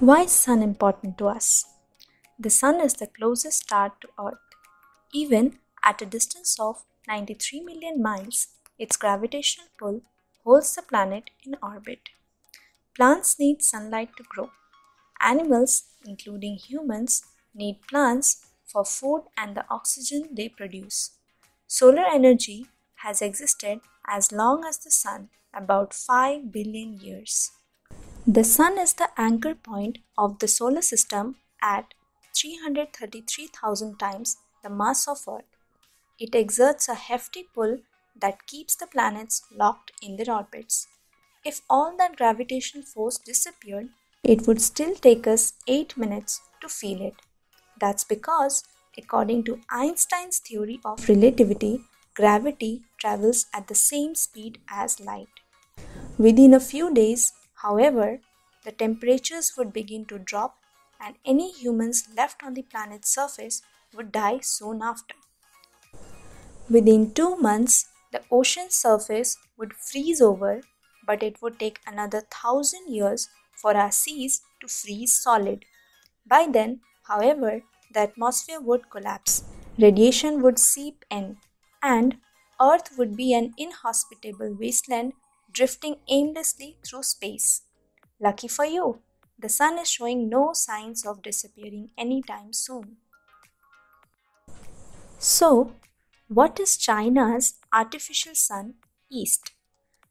Why is sun important to us? The sun is the closest star to earth. Even at a distance of 93 million miles, its gravitational pull holds the planet in orbit. Plants need sunlight to grow. Animals, including humans, need plants for food and the oxygen they produce. Solar energy has existed as long as the sun, about 5 billion years. The Sun is the anchor point of the solar system at 333,000 times the mass of Earth. It exerts a hefty pull that keeps the planets locked in their orbits. If all that gravitational force disappeared, it would still take us 8 minutes to feel it. That's because, according to Einstein's theory of relativity, gravity travels at the same speed as light. Within a few days, However, the temperatures would begin to drop and any humans left on the planet's surface would die soon after. Within two months, the ocean surface would freeze over, but it would take another thousand years for our seas to freeze solid. By then, however, the atmosphere would collapse, radiation would seep in, and Earth would be an inhospitable wasteland drifting aimlessly through space. Lucky for you, the sun is showing no signs of disappearing anytime soon. So, what is China's artificial sun EAST?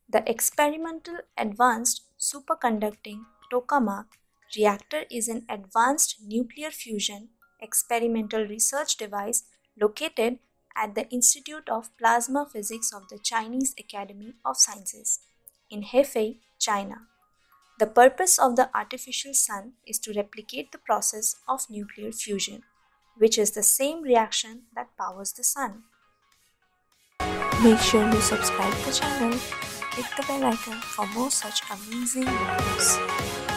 The experimental advanced superconducting tokamak reactor is an advanced nuclear fusion experimental research device located at the Institute of Plasma Physics of the Chinese Academy of Sciences in Hefei, China. The purpose of the artificial sun is to replicate the process of nuclear fusion, which is the same reaction that powers the sun. Make sure you subscribe the channel, click the bell icon for more such amazing videos.